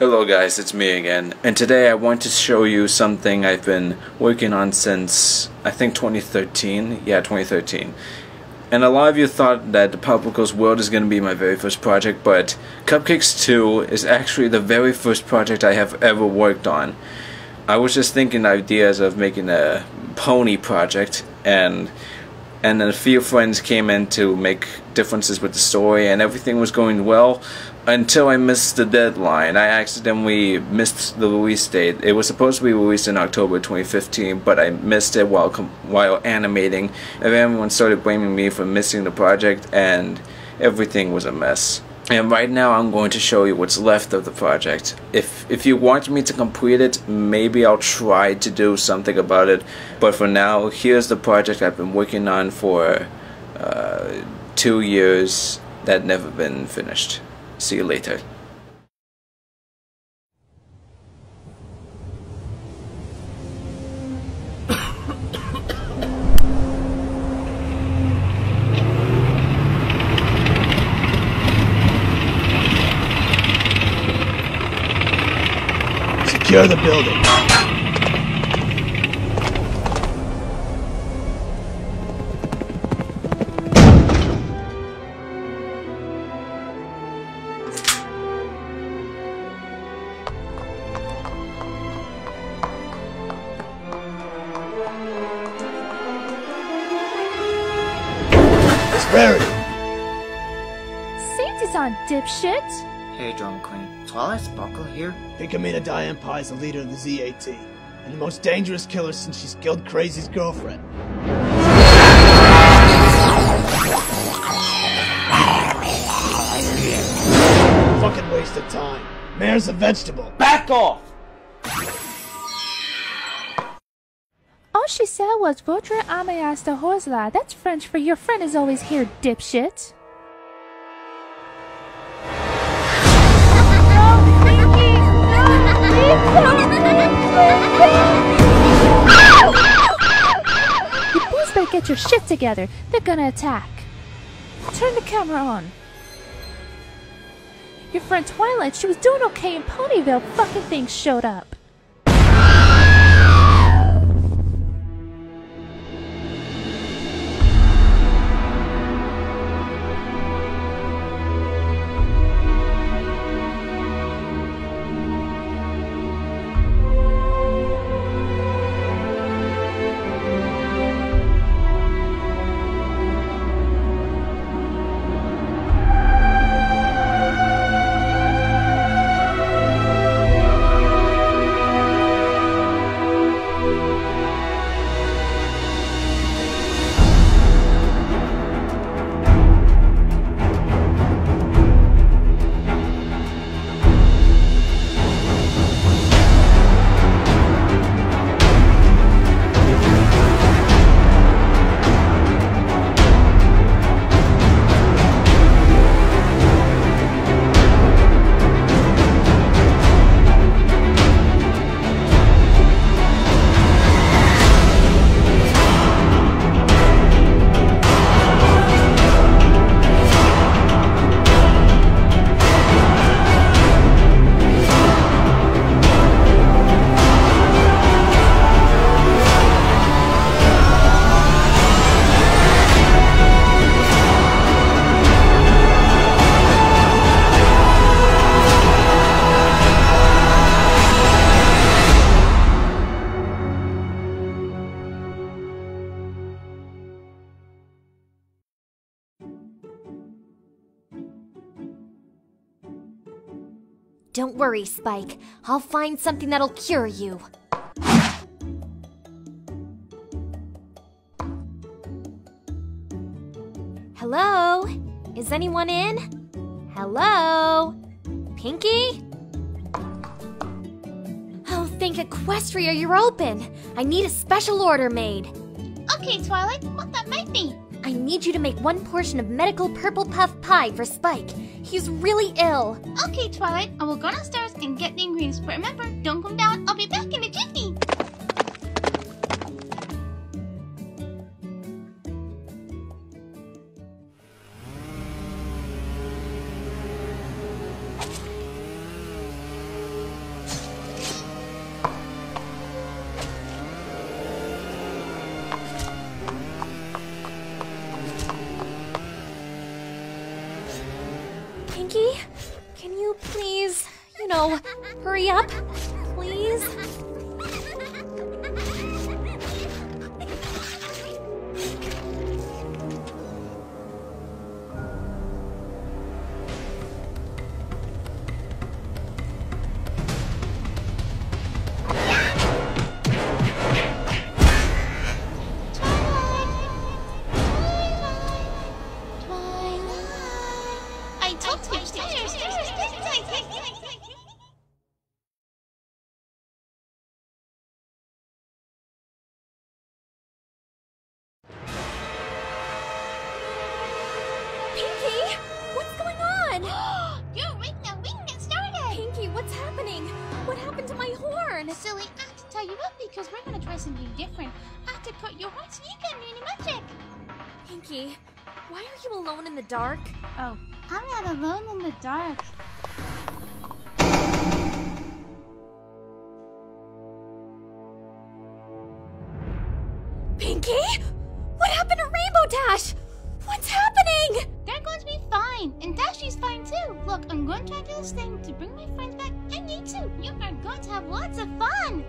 Hello guys, it's me again, and today I want to show you something I've been working on since, I think 2013, yeah 2013. And a lot of you thought that the Popsicles World is going to be my very first project, but Cupcakes 2 is actually the very first project I have ever worked on. I was just thinking ideas of making a pony project, and and then a few friends came in to make differences with the story and everything was going well until I missed the deadline. I accidentally missed the release date. It was supposed to be released in October 2015, but I missed it while while animating, and everyone started blaming me for missing the project, and everything was a mess. And right now I'm going to show you what's left of the project. If if you want me to complete it, maybe I'll try to do something about it. But for now, here's the project I've been working on for uh, two years that never been finished. See you later. Secure the building. On, dipshit! Hey, Drama Queen. Twilight Sparkle here? Pinkamena Diane Pie is the leader of the ZAT, and the most dangerous killer since she's killed Crazy's girlfriend. Fucking waste of time. Mare's a vegetable. Back off! All she said was Votre ame the horsla. That's French for your friend is always here, dipshit. You boys better get your shit together. They're gonna attack. Turn the camera on. Your friend Twilight, she was doing okay in Ponyville. Fucking things showed up. Don't worry, Spike. I'll find something that'll cure you. Hello? Is anyone in? Hello? Pinkie? Oh, thank Equestria you're open. I need a special order made. Okay, Twilight, what that might be. I need you to make one portion of medical purple puff pie for Spike. He's really ill. Okay, Twilight, I will go downstairs and get the ingredients. But remember, don't come down. I'll be back in a jiffy. Hurry up, please. What's happening? What happened to my horn? Silly, I have to tell you what because we're gonna try something different. I have to cut your heart so you can do any magic. Pinkie, why are you alone in the dark? Oh, I'm not alone in the dark. Pinkie? What happened to Rainbow Dash? Fine, and Dashy's fine too. Look, I'm going to try to do this thing to bring my friends back, and you too. You are going to have lots of fun.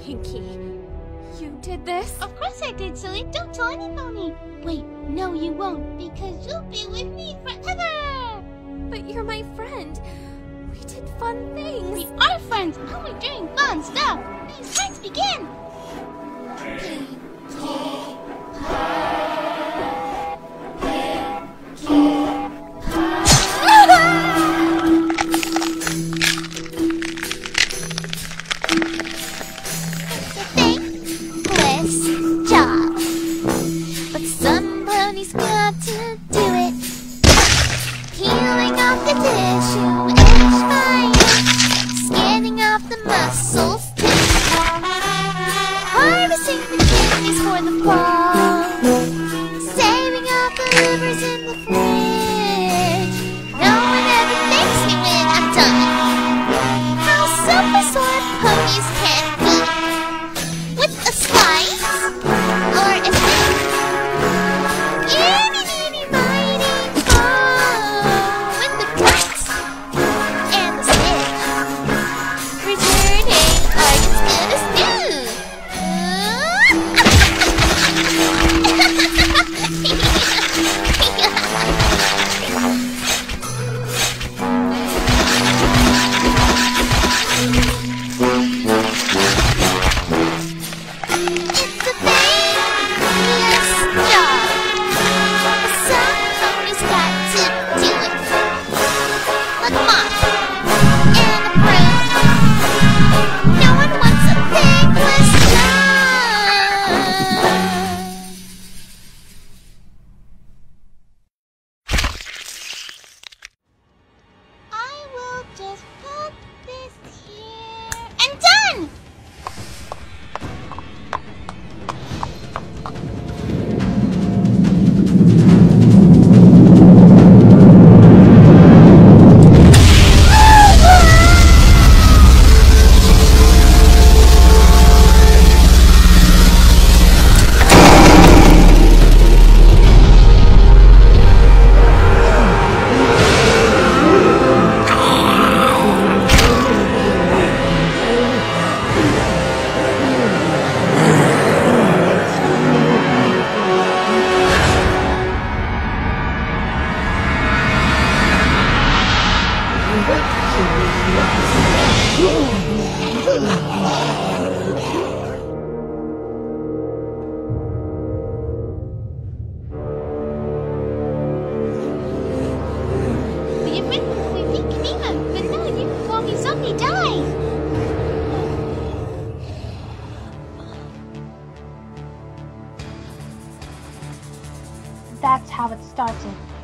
Pinkie, you did this? Of course I did, silly. Don't tell anybody. Wait, no, you won't, because you'll be with me forever. But you're my friend. We did fun things. We are friends, and we're doing fun stuff. To begin.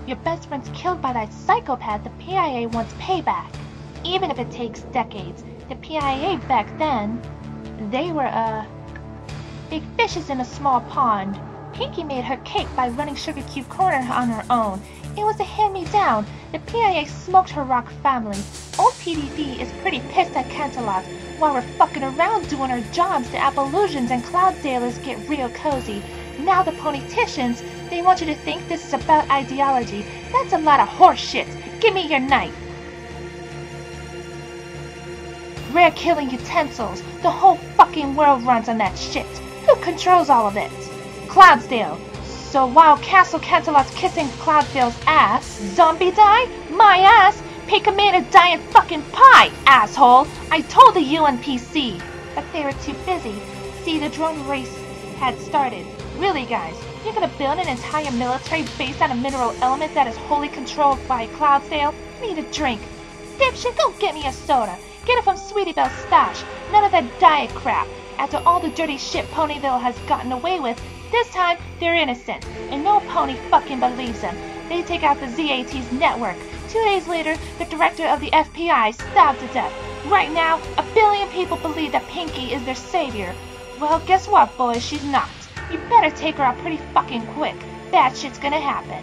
Your best friend's killed by that psychopath. The PIA wants payback. Even if it takes decades. The PIA back then, they were, uh, big fishes in a small pond. Pinkie made her cake by running Sugar Cube Corner on her own. It was a hand-me-down. The PIA smoked her rock family. Old PDD is pretty pissed at Canterlot. While we're fucking around doing our jobs, the Appaloogians and Cloud get real cozy. Now the politicians, they want you to think this is about ideology. That's a lot of horse shit. Give me your knife. rare killing utensils. The whole fucking world runs on that shit. Who controls all of it? Cloudsdale. So while Castle Canterlot's kissing Cloudsdale's ass, zombie die? My ass? Pinkamena in fucking pie, asshole! I told the UNPC, but they were too busy. See, the drone race had started. Really, guys, you're gonna build an entire military based on a mineral element that is wholly controlled by Cloudsdale? Need a drink. Dipshit, go get me a soda. Get it from Sweetie Belle's stash. None of that diet crap. After all the dirty shit Ponyville has gotten away with, this time they're innocent. And no pony fucking believes them. They take out the ZAT's network. Two days later, the director of the FBI stabbed to death. Right now, a billion people believe that Pinkie is their savior. Well, guess what, boys? She's not. You better take her out pretty fucking quick. Bad shit's gonna happen.